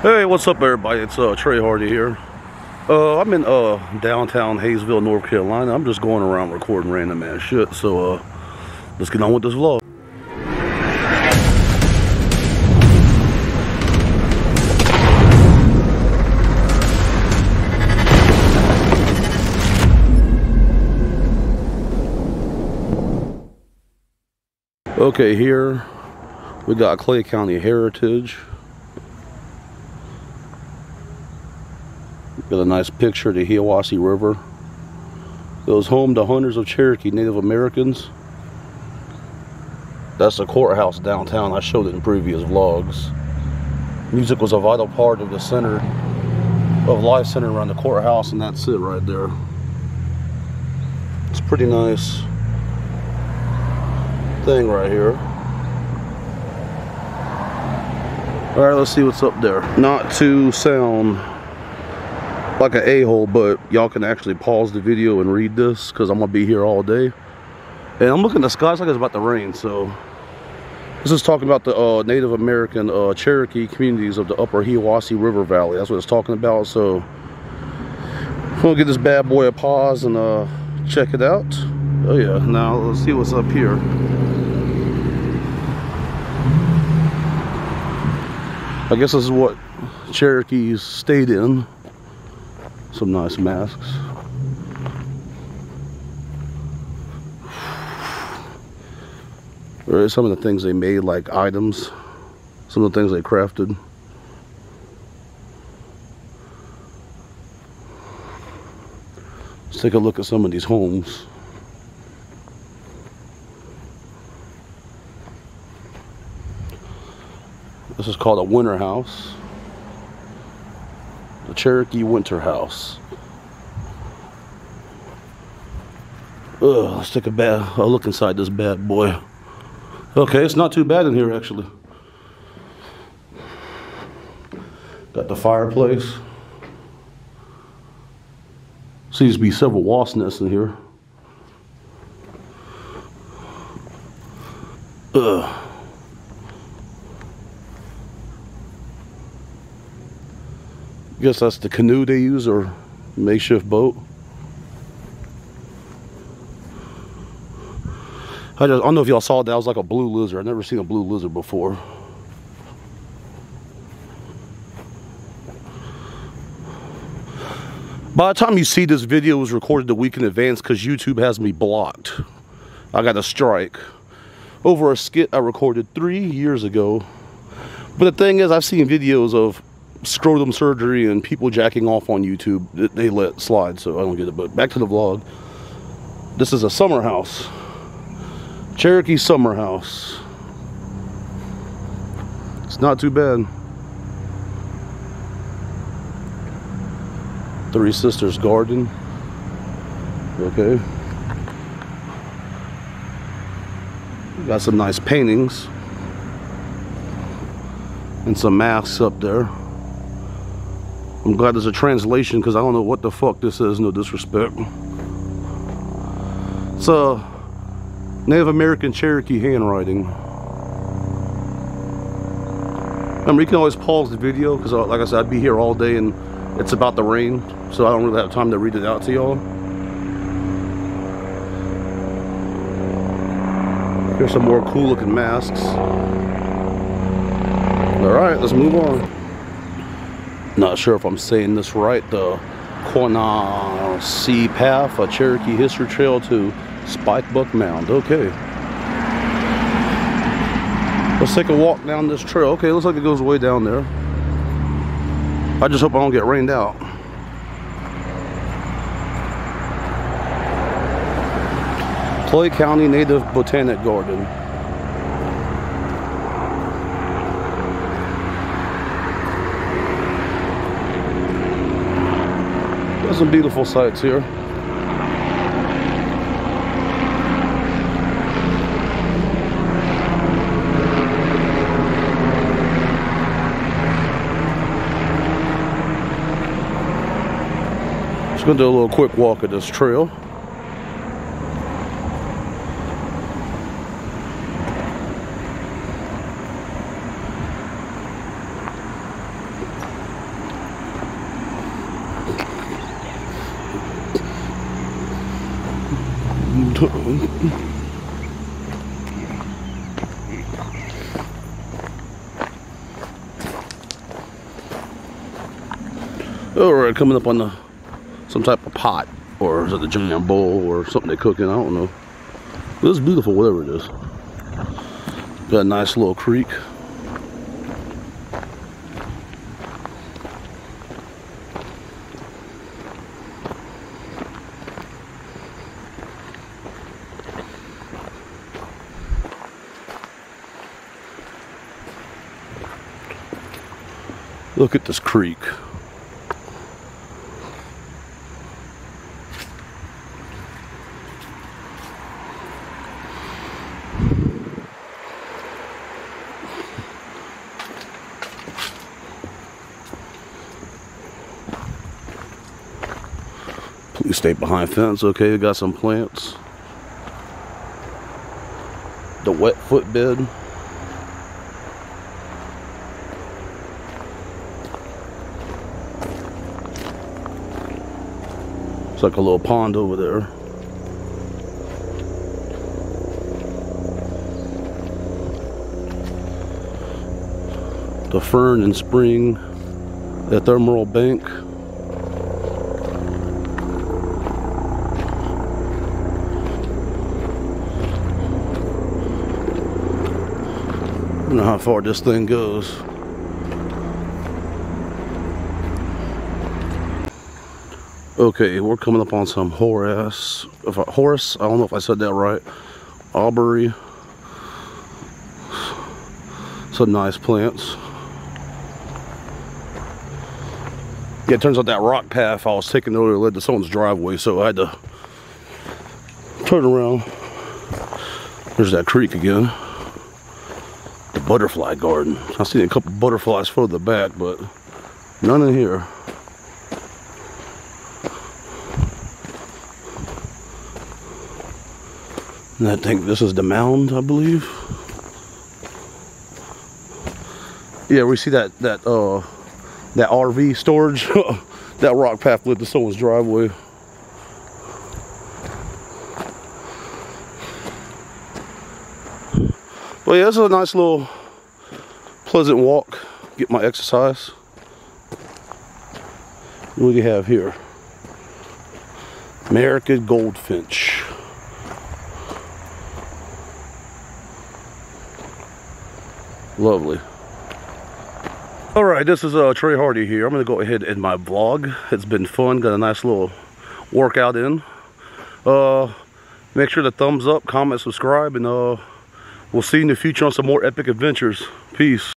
Hey, what's up, everybody? It's uh, Trey Hardy here. Uh, I'm in uh, downtown Hayesville, North Carolina. I'm just going around recording random ass shit. So uh, let's get on with this vlog. Okay, here we got Clay County Heritage. Got a nice picture of the Hiwassee River. Goes home to hundreds of Cherokee Native Americans. That's the courthouse downtown. I showed it in previous vlogs. Music was a vital part of the center of life center around the courthouse, and that's it right there. It's pretty nice thing right here. All right, let's see what's up there. Not to sound like an a-hole but y'all can actually pause the video and read this because i'm gonna be here all day. And i'm looking at the sky it's like it's about to rain so this is talking about the uh, native american uh, cherokee communities of the upper hiwassee river valley. That's what it's talking about so i'm gonna give this bad boy a pause and uh, check it out. Oh yeah now let's see what's up here. I guess this is what cherokees stayed in some nice masks. Some of the things they made like items, some of the things they crafted. Let's take a look at some of these homes. This is called a winter house Cherokee Winter House. Ugh, let's take a bad a look inside this bad boy. Okay, it's not too bad in here actually. Got the fireplace. Seems to be several wasp nests in here. Ugh. Guess that's the canoe they use or makeshift boat. I, just, I don't know if y'all saw that. I was like a blue lizard. I've never seen a blue lizard before. By the time you see this video was recorded a week in advance because YouTube has me blocked. I got a strike over a skit I recorded three years ago. But the thing is, I've seen videos of scrotum surgery and people jacking off on YouTube, they let slide, so I don't get it. But back to the vlog. This is a summer house. Cherokee summer house. It's not too bad. Three Sisters Garden. Okay. Got some nice paintings. And some masks up there. I'm glad there's a translation because I don't know what the fuck this is, no disrespect. It's a Native American Cherokee handwriting. Remember, you can always pause the video because, uh, like I said, I'd be here all day and it's about the rain, so I don't really have time to read it out to y'all. Here's some more cool looking masks. Alright, let's move on. Not sure if I'm saying this right. The Quanassee Path, a Cherokee history trail to Spikebuck Mound. Okay. Let's take a walk down this trail. Okay, looks like it goes way down there. I just hope I don't get rained out. Clay County Native Botanic Garden. Some beautiful sights here. Just gonna do a little quick walk of this trail. Oh, we're coming up on the some type of pot or is it the giant bowl or something they're cooking? I don't know. This is beautiful whatever it is. Got a nice little creek. Look at this creek. Please stay behind fence. Okay, we got some plants. The wet footbed. It's like a little pond over there. The fern and spring at Emerald Bank. I don't know how far this thing goes. Okay, we're coming up on some Horace. If I, Horace, I don't know if I said that right. Aubrey. Some nice plants. Yeah, it turns out that rock path I was taking earlier led to someone's driveway, so I had to turn around. There's that creek again The butterfly garden. I've seen a couple butterflies further back, but none in here. And I think this is the mound, I believe. Yeah, we see that that uh that RV storage. that rock path led to someone's driveway. Well, yeah, is a nice little pleasant walk. Get my exercise. What do you have here? American goldfinch. Lovely. All right, this is uh, Trey Hardy here. I'm gonna go ahead and my vlog. It's been fun. Got a nice little workout in. Uh, make sure to thumbs up, comment, subscribe, and uh, We'll see you in the future on some more epic adventures. Peace.